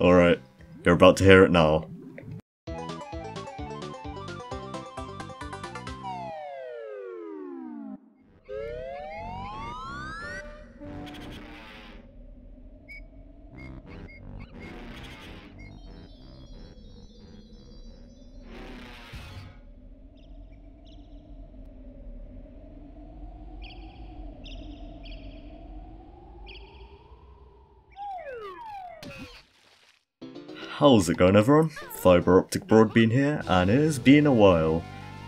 Alright, you're about to hear it now. How's it going everyone? Fiber Optic Broadbean here, and it has been a while.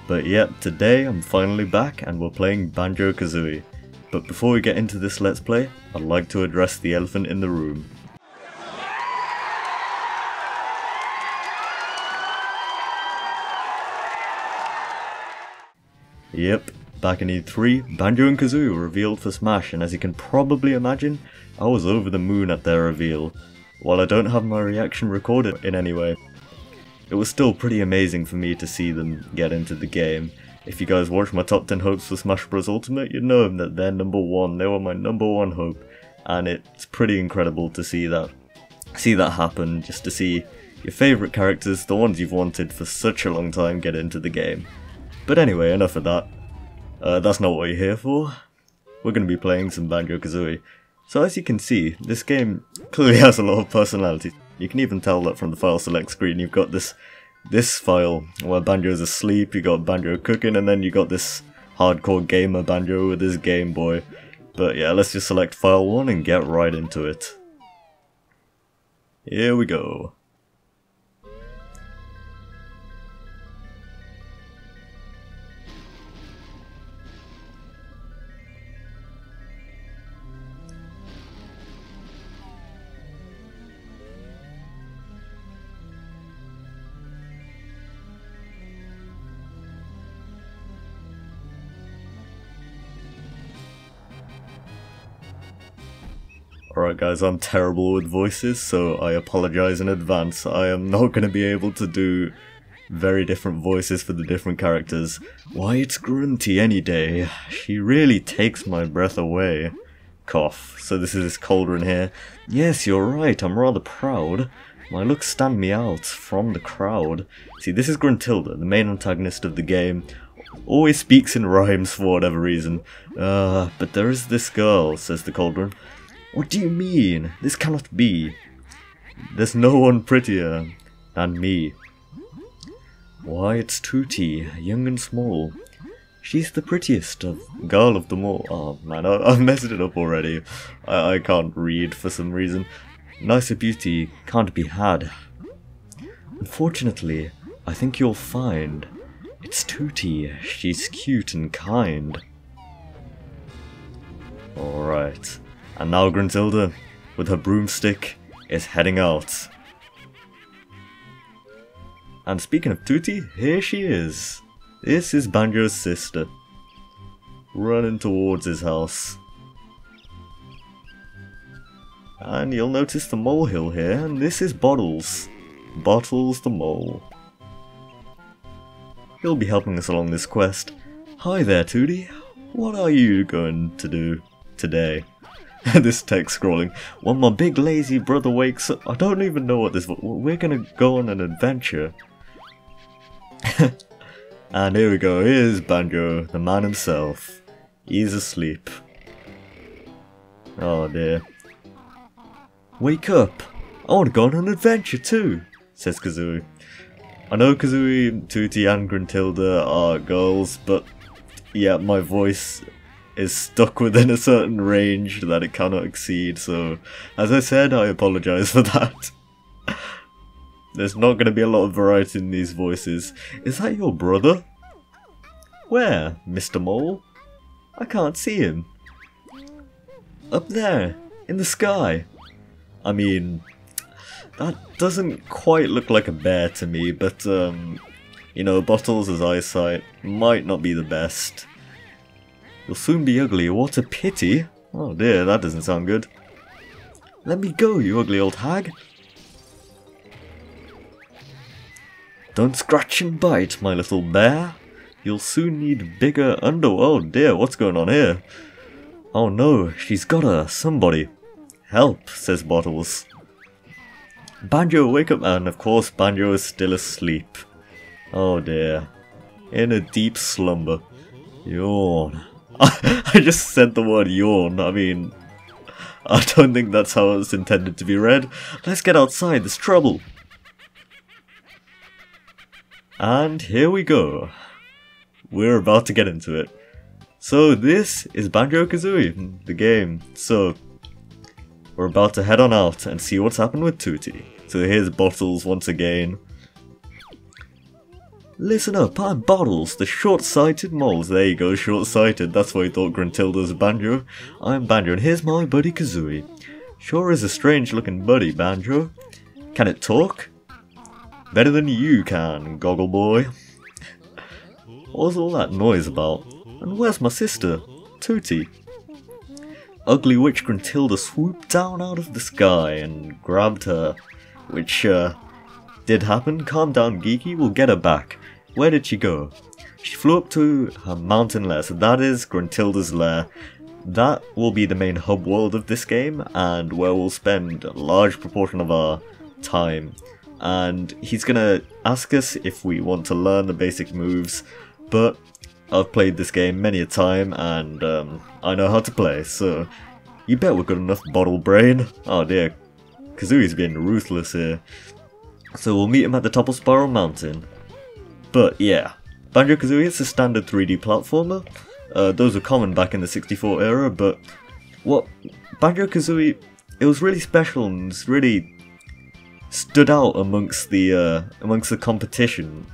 But yep, today I'm finally back and we're playing Banjo-Kazooie. But before we get into this Let's Play, I'd like to address the elephant in the room. Yep, back in E3, Banjo and Kazooie were revealed for Smash, and as you can probably imagine, I was over the moon at their reveal. While I don't have my reaction recorded in any way, it was still pretty amazing for me to see them get into the game. If you guys watch my top 10 hopes for Smash Bros Ultimate, you'd know that they're number one, they were my number one hope, and it's pretty incredible to see that, see that happen, just to see your favourite characters, the ones you've wanted for such a long time, get into the game. But anyway, enough of that. Uh, that's not what you're here for. We're going to be playing some Banjo-Kazooie. So as you can see, this game clearly has a lot of personality. You can even tell that from the file select screen. You've got this this file where Banjo's asleep, you got Banjo cooking, and then you got this hardcore gamer Banjo with his Game Boy. But yeah, let's just select file 1 and get right into it. Here we go. Alright guys, I'm terrible with voices, so I apologize in advance. I am not going to be able to do very different voices for the different characters. Why, it's Grunty any day. She really takes my breath away. Cough. So this is this cauldron here. Yes, you're right, I'm rather proud. My looks stand me out from the crowd. See, this is Gruntilda, the main antagonist of the game. Always speaks in rhymes for whatever reason. Uh, but there is this girl, says the cauldron. What do you mean? This cannot be. There's no one prettier than me. Why, it's Tooty, young and small. She's the prettiest of girl of them all. Oh man, I, have messed it up already. I, I can't read for some reason. Nicer beauty can't be had. Unfortunately, I think you'll find it's Tooty. She's cute and kind. Alright. And now Gruntilda, with her broomstick, is heading out. And speaking of Tooty, here she is. This is Banjo's sister. Running towards his house. And you'll notice the molehill here, and this is Bottles. Bottles the mole. He'll be helping us along this quest. Hi there, Tooty. What are you going to do today? this text scrolling. When my big lazy brother wakes up, I don't even know what this. We're gonna go on an adventure. and here we go. Here's Banjo, the man himself. He's asleep. Oh dear. Wake up! I want to go on an adventure too, says Kazooie. I know Kazooie, Tooty, and Gruntilda are girls, but yeah, my voice is stuck within a certain range that it cannot exceed, so as I said, I apologise for that. There's not going to be a lot of variety in these voices. Is that your brother? Where, Mr. Mole? I can't see him. Up there, in the sky. I mean, that doesn't quite look like a bear to me, but, um, you know, Bottles' as eyesight might not be the best. You'll soon be ugly, what a pity. Oh dear, that doesn't sound good. Let me go, you ugly old hag. Don't scratch and bite, my little bear. You'll soon need bigger under- oh dear, what's going on here? Oh no, she's got her, somebody. Help, says Bottles. Banjo, wake up! And of course, Banjo is still asleep. Oh dear. In a deep slumber. Yawn. I just said the word yawn. I mean, I don't think that's how it's intended to be read. Let's get outside, there's trouble. And here we go. We're about to get into it. So this is Banjo-Kazooie, the game. So, we're about to head on out and see what's happened with Tooty. So here's Bottles once again. Listen up, I'm Bottles, the short-sighted moles. There you go, short-sighted. That's why you thought Gruntilda's Banjo. I'm Banjo, and here's my buddy Kazooie. Sure is a strange-looking buddy, Banjo. Can it talk? Better than you can, Goggle Boy. What's all that noise about? And where's my sister, Tooty? Ugly Witch Gruntilda swooped down out of the sky and grabbed her, which, uh, did happen. Calm down, Geeky, we'll get her back. Where did she go? She flew up to her mountain lair, so that is Gruntilda's lair. That will be the main hub world of this game, and where we'll spend a large proportion of our time. And he's gonna ask us if we want to learn the basic moves, but I've played this game many a time, and um, I know how to play, so you bet we're good enough, Bottle Brain. Oh dear, Kazooie's being ruthless here. So we'll meet him at the top of Spiral Mountain. But yeah, Banjo-Kazooie is a standard 3D platformer. Uh, those were common back in the 64 era, but what Banjo-Kazooie, it was really special and really stood out amongst the uh, amongst the competition.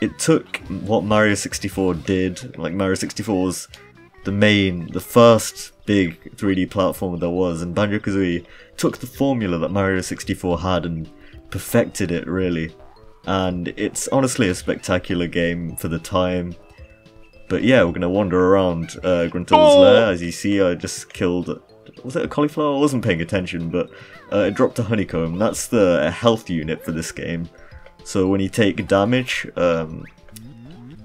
It took what Mario 64 did, like Mario 64 was the main, the first big 3D platformer there was, and Banjo-Kazooie took the formula that Mario 64 had and perfected it really and it's honestly a spectacular game for the time. But yeah, we're gonna wander around uh, Gruntilda's oh! lair. As you see, I just killed. Was it a cauliflower? I wasn't paying attention, but uh, it dropped a honeycomb. That's the health unit for this game. So when you take damage, um,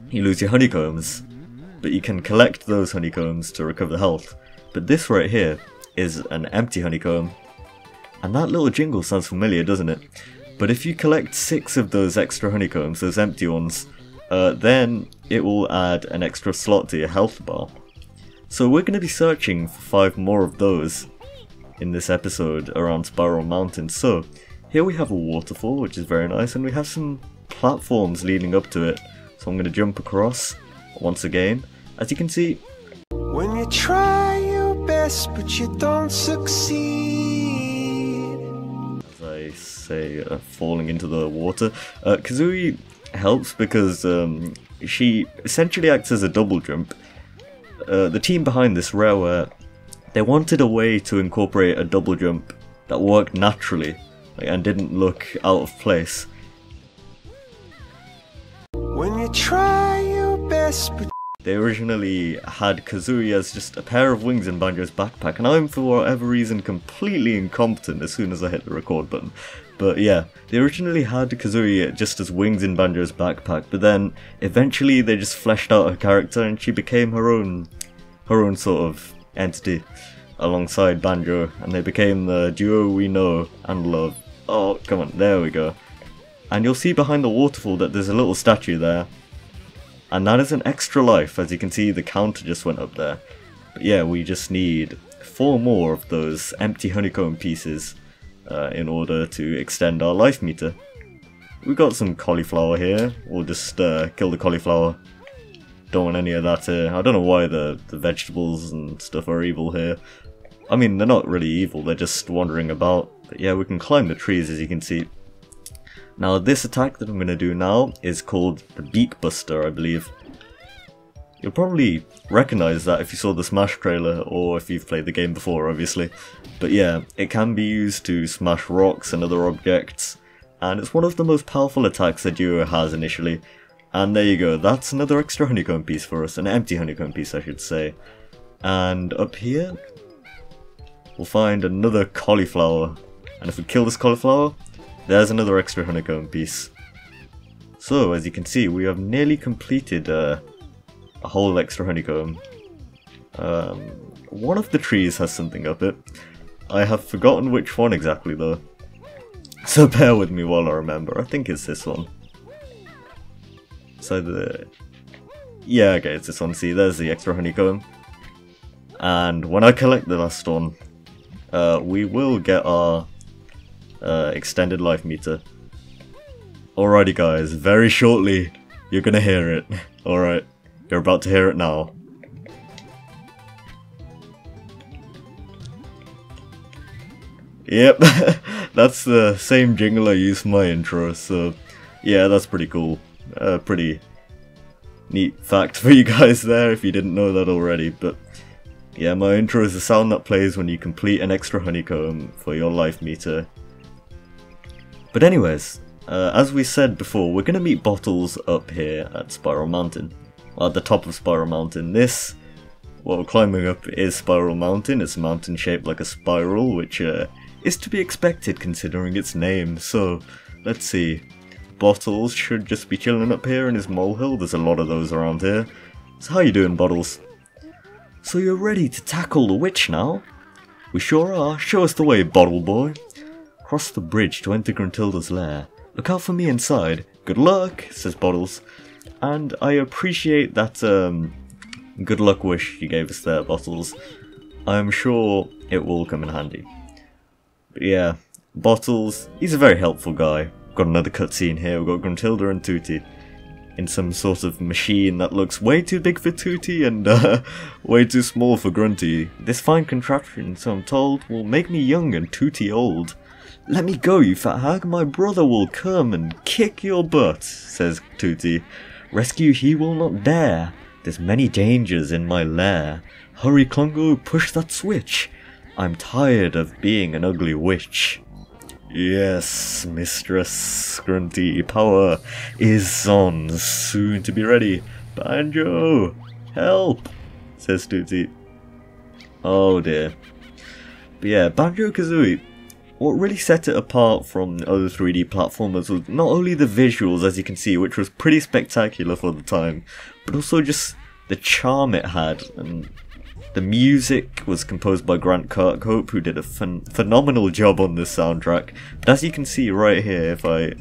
you lose your honeycombs, but you can collect those honeycombs to recover the health. But this right here is an empty honeycomb, and that little jingle sounds familiar, doesn't it? But if you collect six of those extra honeycombs, those empty ones, uh, then it will add an extra slot to your health bar. So we're going to be searching for five more of those in this episode around Spiral Mountain. So here we have a waterfall, which is very nice, and we have some platforms leading up to it. So I'm going to jump across once again. As you can see, when you try your best but you don't succeed say, uh, falling into the water. Uh, Kazooie helps because um, she essentially acts as a double jump. Uh, the team behind this, Rareware, they wanted a way to incorporate a double jump that worked naturally like, and didn't look out of place. When you try your best, but they originally had Kazooie as just a pair of wings in Banjo's backpack, and I'm for whatever reason completely incompetent as soon as I hit the record button. But yeah, they originally had Kazooie just as wings in Banjo's backpack, but then eventually they just fleshed out her character and she became her own, her own sort of entity alongside Banjo, and they became the duo we know and love. Oh, come on, there we go. And you'll see behind the waterfall that there's a little statue there. And that is an extra life, as you can see the counter just went up there. But yeah, we just need four more of those empty honeycomb pieces uh, in order to extend our life meter. We got some cauliflower here. We'll just uh, kill the cauliflower. Don't want any of that here. I don't know why the, the vegetables and stuff are evil here. I mean, they're not really evil, they're just wandering about. But yeah, we can climb the trees as you can see. Now this attack that I'm going to do now is called the Beak Buster, I believe. You'll probably recognize that if you saw the Smash trailer or if you've played the game before, obviously. But yeah, it can be used to smash rocks and other objects, and it's one of the most powerful attacks that Duo has initially. And there you go, that's another extra honeycomb piece for us, an empty honeycomb piece I should say. And up here, we'll find another cauliflower. And if we kill this cauliflower, there's another extra honeycomb piece. So, as you can see, we have nearly completed uh, a whole extra honeycomb. Um, one of the trees has something up it. I have forgotten which one exactly though. So bear with me while I remember. I think it's this one. So the... Yeah, okay, it's this one. See, there's the extra honeycomb. And when I collect the last one, uh, we will get our uh, extended life meter. Alrighty guys, very shortly, you're gonna hear it. Alright, you're about to hear it now. Yep, that's the same jingle I use for my intro, so yeah, that's pretty cool. Uh, pretty neat fact for you guys there if you didn't know that already, but yeah, my intro is the sound that plays when you complete an extra honeycomb for your life meter. But anyways, uh, as we said before, we're gonna meet Bottles up here at Spiral Mountain. Well, at the top of Spiral Mountain. This, what we're climbing up is Spiral Mountain. It's a mountain shaped like a spiral, which uh, is to be expected considering its name. So, let's see. Bottles should just be chilling up here in his molehill. There's a lot of those around here. So how you doing, Bottles? So you're ready to tackle the witch now? We sure are. Show us the way, Bottle Boy. Cross the bridge to enter Gruntilda's lair. Look out for me inside. Good luck, says Bottles. And I appreciate that um, good luck wish you gave us there, Bottles. I'm sure it will come in handy. But yeah, Bottles, he's a very helpful guy. Got another cutscene here, we've got Gruntilda and Tooty in some sort of machine that looks way too big for Tooty and uh, way too small for Grunty. This fine contraption, so I'm told, will make me young and Tooty old. Let me go, you fat hag, my brother will come and kick your butt, says Tooty. Rescue he will not dare, there's many dangers in my lair. Hurry, Klungo, push that switch. I'm tired of being an ugly witch. Yes, Mistress Grunty, power is on, soon to be ready. Banjo, help, says Tooty. Oh dear. But yeah, Banjo-Kazooie, what really set it apart from other 3D platformers was not only the visuals, as you can see, which was pretty spectacular for the time, but also just the charm it had and the music was composed by Grant Kirkhope, who did a phen phenomenal job on this soundtrack. But as you can see right here, if I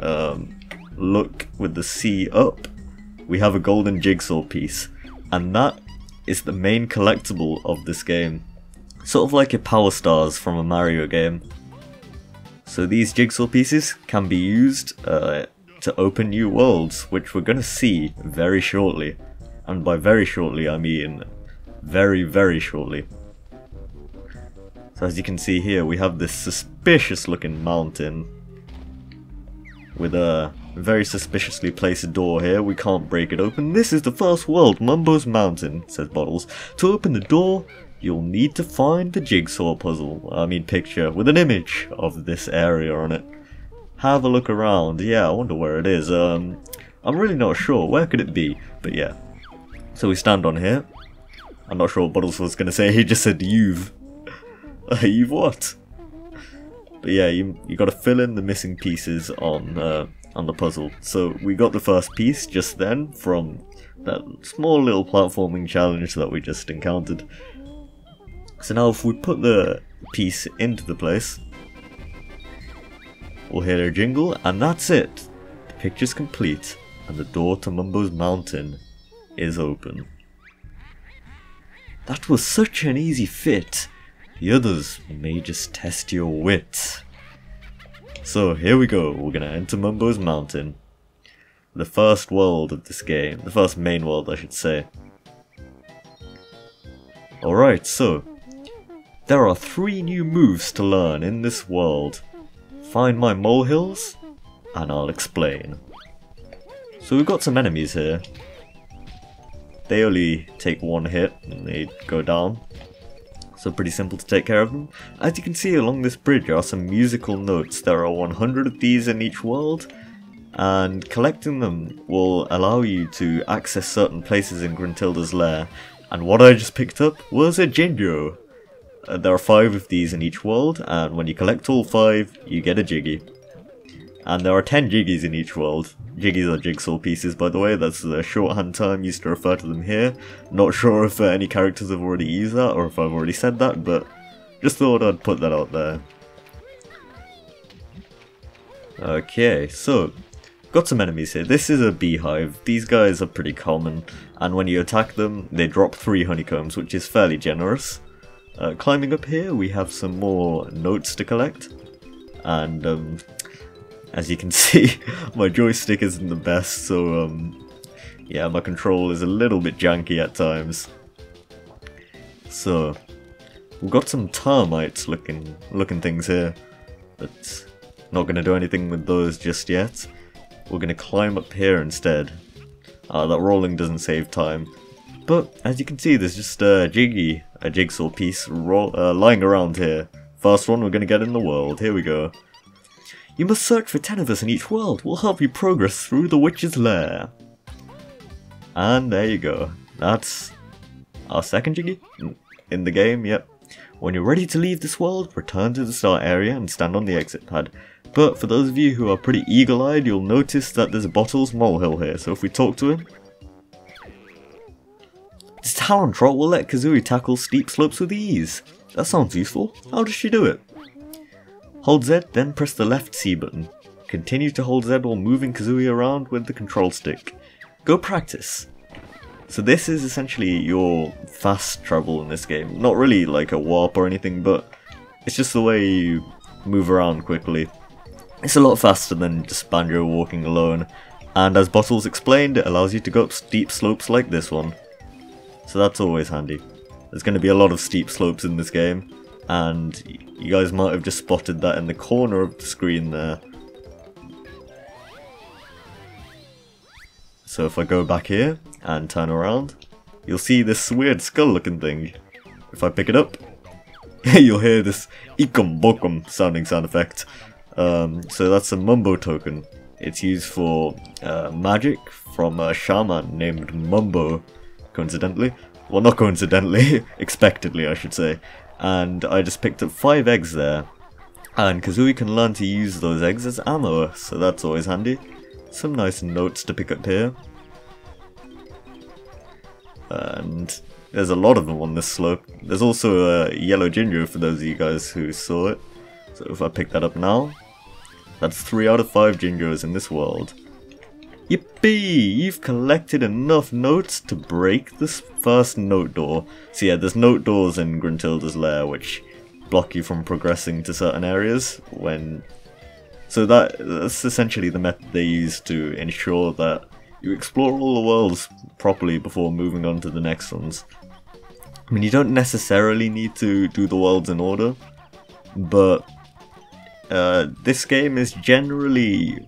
um, look with the C up, we have a golden jigsaw piece. And that is the main collectible of this game. Sort of like your Power Stars from a Mario game. So these jigsaw pieces can be used uh, to open new worlds, which we're going to see very shortly. And by very shortly, I mean very, very shortly. So as you can see here, we have this suspicious looking mountain with a very suspiciously placed door here. We can't break it open. This is the first world, Mumbo's Mountain, says Bottles. To open the door, you'll need to find the jigsaw puzzle, I mean picture, with an image of this area on it. Have a look around. Yeah, I wonder where it is. Um, I'm really not sure. Where could it be? But yeah. So we stand on here. I'm not sure what Bottles was going to say, he just said you've. Uh, you've what? But yeah, you you got to fill in the missing pieces on uh, on the puzzle. So we got the first piece just then from that small little platforming challenge that we just encountered. So now if we put the piece into the place, we'll hear a jingle and that's it. The picture's complete and the door to Mumbo's Mountain is open. That was such an easy fit. The others may just test your wit. So here we go, we're gonna enter Mumbo's Mountain. The first world of this game, the first main world I should say. Alright, so, there are three new moves to learn in this world. Find my molehills, and I'll explain. So we've got some enemies here. They only take one hit and they go down. So pretty simple to take care of them. As you can see along this bridge are some musical notes. There are 100 of these in each world. And collecting them will allow you to access certain places in Gruntilda's lair. And what I just picked up was a Jinjo. Uh, there are 5 of these in each world, and when you collect all 5, you get a Jiggy. And there are 10 Jiggies in each world. Jiggies are jigsaw pieces, by the way, that's the shorthand term used to refer to them here. Not sure if uh, any characters have already used that, or if I've already said that, but just thought I'd put that out there. Okay, so got some enemies here. This is a beehive. These guys are pretty common, and when you attack them, they drop three honeycombs, which is fairly generous. Uh, climbing up here, we have some more notes to collect, and um, as you can see, my joystick isn't the best, so um, yeah, my control is a little bit janky at times. So, we've got some termites looking looking things here, but not going to do anything with those just yet. We're going to climb up here instead. Uh, that rolling doesn't save time. But, as you can see, there's just a jiggy, a jigsaw piece, uh, lying around here. First one we're going to get in the world. Here we go. You must search for ten of us in each world. We'll help you progress through the witch's lair. And there you go. That's our second jiggy in the game, yep. When you're ready to leave this world, return to the start area and stand on the exit pad. But for those of you who are pretty eagle-eyed, you'll notice that there's a Bottles molehill here, so if we talk to him... Talon Trot will let Kazooie tackle steep slopes with ease. That sounds useful. How does she do it? Hold Z, then press the left C button. Continue to hold Z while moving Kazooie around with the control stick. Go practice. So this is essentially your fast travel in this game. Not really like a warp or anything, but it's just the way you move around quickly. It's a lot faster than just Banjo walking alone, and as Bottles explained, it allows you to go up steep slopes like this one. So that's always handy. There's going to be a lot of steep slopes in this game, and you guys might have just spotted that in the corner of the screen there. So if I go back here and turn around, you'll see this weird skull looking thing. If I pick it up, you'll hear this ikum bokum sounding sound effect. Um, so that's a Mumbo token. It's used for uh, magic from a shaman named Mumbo, coincidentally. Well, not coincidentally, expectedly, I should say. And I just picked up five eggs there. And Kazooie can learn to use those eggs as ammo, so that's always handy. Some nice notes to pick up here. And there's a lot of them on this slope. There's also a yellow Jinjo for those of you guys who saw it. So if I pick that up now, that's 3 out of 5 Jinjos in this world. Yippee! You've collected enough notes to break this first note door. So yeah, there's note doors in Gruntilda's lair which block you from progressing to certain areas when... So that that's essentially the method they use to ensure that you explore all the worlds properly before moving on to the next ones. I mean, you don't necessarily need to do the worlds in order, but uh, this game is generally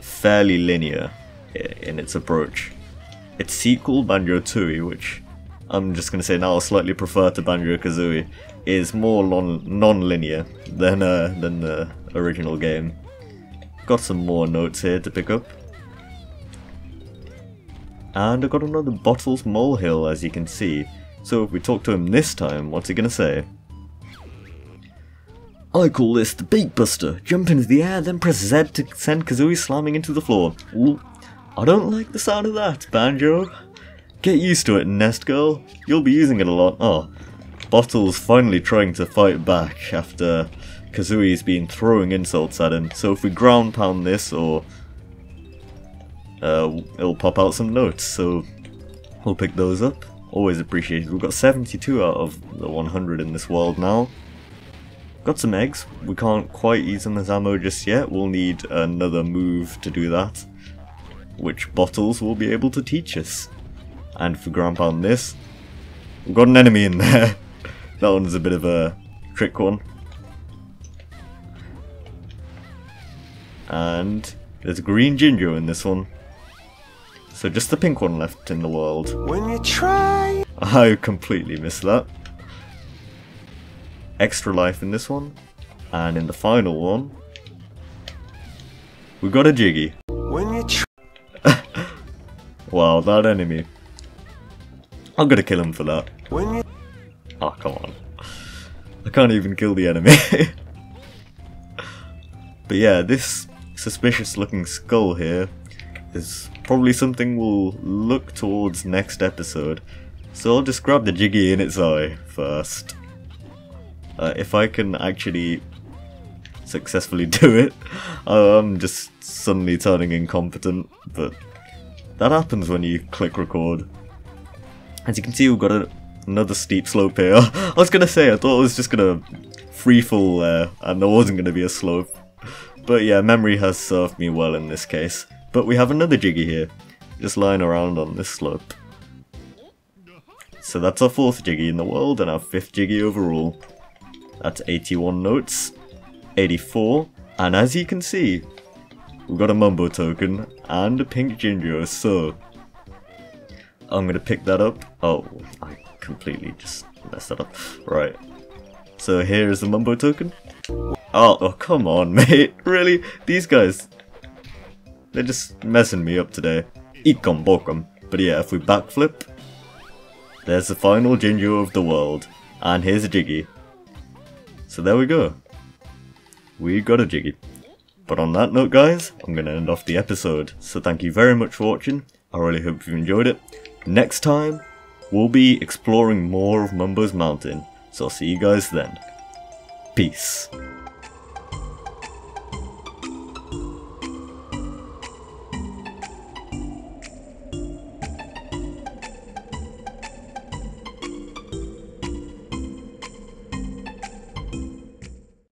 fairly linear in its approach. Its sequel, Banjo-Tooie, which I'm just going to say now I slightly prefer to Banjo-Kazooie, is more non-linear than, uh, than the original game. Got some more notes here to pick up. And I got another Bottles Molehill as you can see. So if we talk to him this time, what's he going to say? I call this the Beak Buster. Jump into the air, then press Z to send Kazooie slamming into the floor. I don't like the sound of that, Banjo. Get used to it, Nest Girl. You'll be using it a lot. Oh, Bottle's finally trying to fight back after Kazooie's been throwing insults at him. So if we ground pound this, or uh, it'll pop out some notes. So we'll pick those up. Always appreciated. We've got 72 out of the 100 in this world now. Got some eggs. We can't quite use them as ammo just yet. We'll need another move to do that. Which bottles will be able to teach us. And for Grandpa on this, we've got an enemy in there. that one's a bit of a trick one. And there's a green Jinjo in this one. So just the pink one left in the world. When you try I completely missed that extra life in this one. And in the final one, we got a Jiggy. Wow, that enemy. I'm gonna kill him for that. When oh, come on. I can't even kill the enemy. but yeah, this suspicious looking skull here is probably something we'll look towards next episode. So I'll just grab the Jiggy in its eye first uh, if I can actually successfully do it. I'm just suddenly turning incompetent, but that happens when you click record. As you can see, we've got a, another steep slope here. I was gonna say, I thought it was just gonna free fall there, and there wasn't gonna be a slope. But yeah, memory has served me well in this case. But we have another Jiggy here, just lying around on this slope. So that's our fourth Jiggy in the world, and our fifth Jiggy overall. That's 81 notes, 84, and as you can see, we've got a Mumbo token and a pink Jinjo, so I'm gonna pick that up. Oh, I completely just messed that up. Right. So here's the Mumbo token. Oh, oh, come on, mate. Really? These guys, they're just messing me up today. Ikom bokum. But yeah, if we backflip, there's the final Jinjo of the world. And here's a Jiggy. So there we go. We got a Jiggy. But on that note guys, I'm going to end off the episode. So thank you very much for watching. I really hope you enjoyed it. Next time, we'll be exploring more of Mumbo's Mountain. So I'll see you guys then. Peace.